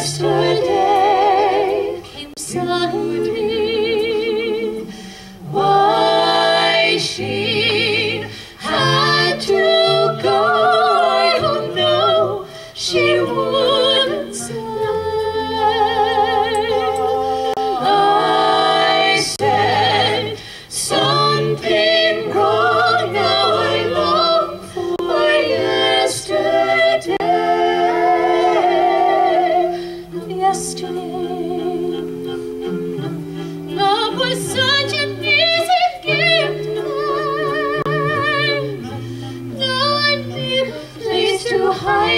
Christmas.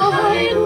Hallelujah.